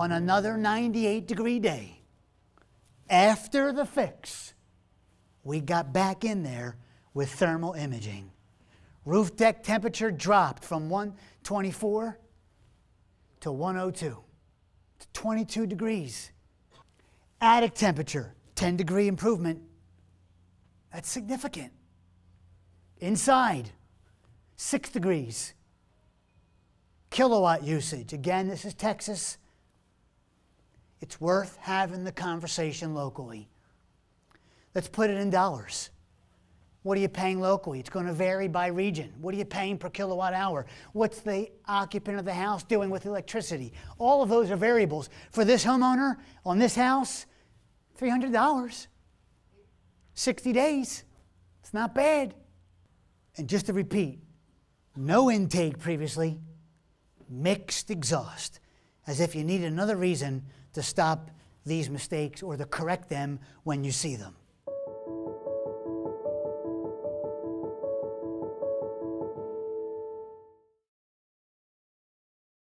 on another 98 degree day, after the fix, we got back in there with thermal imaging. Roof deck temperature dropped from 124 to 102 to 22 degrees. Attic temperature, 10 degree improvement. That's significant. Inside, 6 degrees. Kilowatt usage, again, this is Texas. It's worth having the conversation locally. Let's put it in dollars. What are you paying locally? It's going to vary by region. What are you paying per kilowatt hour? What's the occupant of the house doing with electricity? All of those are variables. For this homeowner on this house, $300. 60 days. It's not bad. And just to repeat, no intake previously, mixed exhaust, as if you need another reason to stop these mistakes or to correct them when you see them.